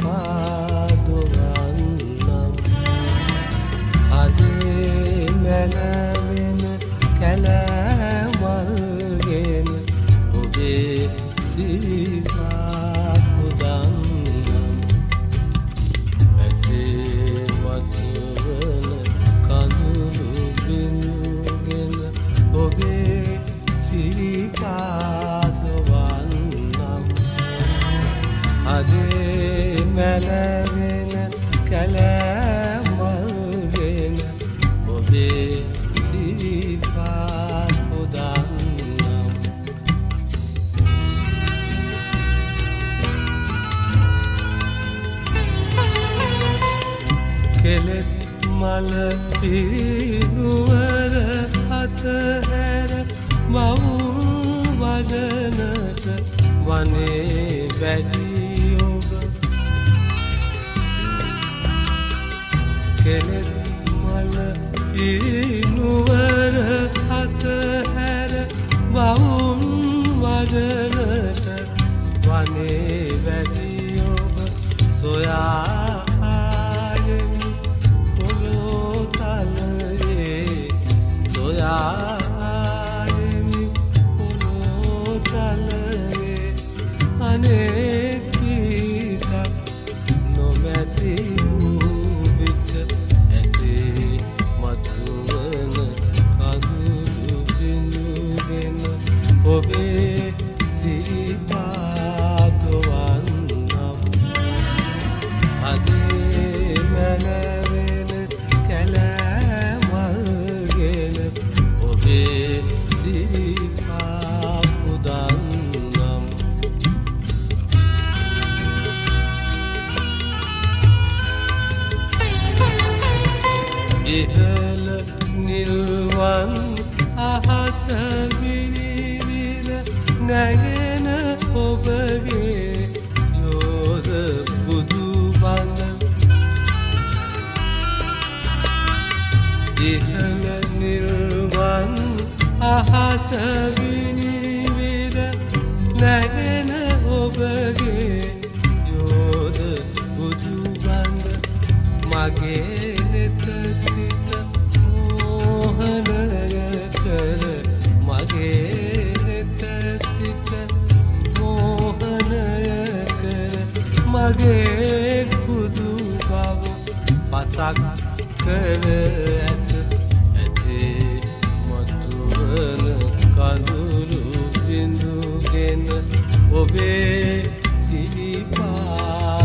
පාදොවන්නම් අදේ මැනවෙන කැලවල්ගෙන ඔබේ සිරිපාපුදන්නම් ඇසේ වතුවන කඳුරු බිඳුගෙන ඔබේ සිරිපාදොවන්නම් අදේ පැලවෙන කැලෑමල්ගෙන ඔබේ සිරිපා හොදන්නම් කෙලෙස් මල පිරුවර අතහැර මවුල් වඩනට වනේ වැඩි කෙනෙත් මල පිනුවර අතහැර බවුම් වඩනට වනේ වැඩියෝග සොයායමි පොලෝතලයේ සොයායමි පොලෝතලයේ අනේකීතක් නොමැති ඔබේ සිරිපාදවන්නම් අදේ මැනවෙන කැලෑමල්ගෙන ඔබේ සිරිපාපුදන්නම් ඉහල නිල්වන් ඉහල නිල්වන් අහස විනිවිද නැගෙන ඔබගේ යෝධ බුදු බඳ මගේ නෙත සිත මෝහනය කර මගේ නෙත සිත මෝහනය කර මගේ කුදු බව පසක් කර අඳුරු බිඳුගෙන ඔබේ සිරිපා